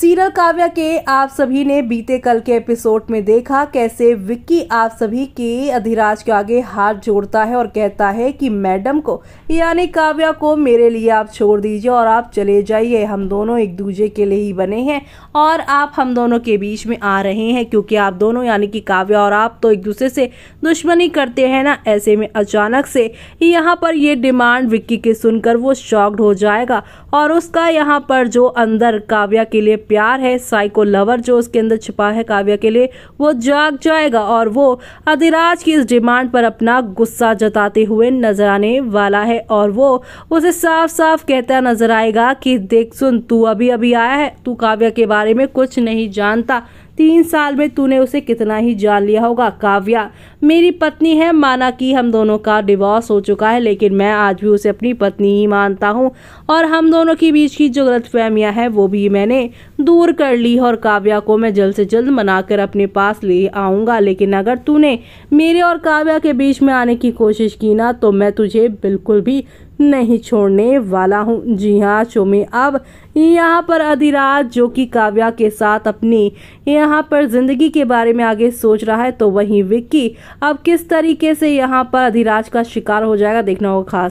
Serial Kavya के आप सभी ने बीते कल के एपिसोड में देखा कैसे विक्की आप सभी के अधिराज के आगे हाथ जोड़ता है और कहता है कि मैडम को, यानी काव्या को मेरे लिए आप छोड़ दीजिए और आप चले जाइए। हम दोनों एक दूसरे के लिए ही बने हैं और आप हम दोनों के बीच में आ रहे हैं क्योंकि आप दोनों, यानी कि काव्या और आप तो एक दूसरे से दुश्मनी करते हैं ना? ऐसे में अचानक से यहाँ पर ये डिमांड विक्की के सुनकर वो शॉक्ड हो जाएगा और उसका यहाँ पर जो अंदर काव्या के लिए प्यार है साइको लवर जो उसके अंदर छिपा है काव्या के लिए, वो जाग जाएगा और वो अधिराज की इस डिमांड पर अपना गुस्सा जताते हुए नज़र आने वाला है और वो उसे साफ़ साफ़ कहता नज़र आएगा कि, देख सुन, तू अभी अभी आया है, तू काव्या के बारे में कुछ नहीं जानता तीन साल में तूने उसे कितना ही जान लिया होगा, काव्या। मेरी पत्नी है, माना कि हम दोनों का डिवोर्स हो चुका है, लेकिन मैं आज भी उसे अपनी पत्नी ही मानता हूँ। और हम दोनों के बीच की जो गलत फहमियाँ हैं, वो भी मैंने दूर कर ली और काव्या को मैं जल्द से जल्द मनाकर अपने पास ले आऊँगा। लेकिन अगर तूने मेरे और काव्या के बीच में आने की कोशिश की ना तो मैं तुझे बिल्कुल भी नहीं छोड़ने वाला हूँ। जी हाँ चोमे, अब यहाँ पर अधिराज, जो कि काव्या के साथ अपनी यहाँ पर ज़िंदगी के बारे में आगे सोच रहा है तो वहीं विक्की, अब किस तरीके से यहाँ पर अधिराज का शिकार हो जाएगा, देखना होगा खास।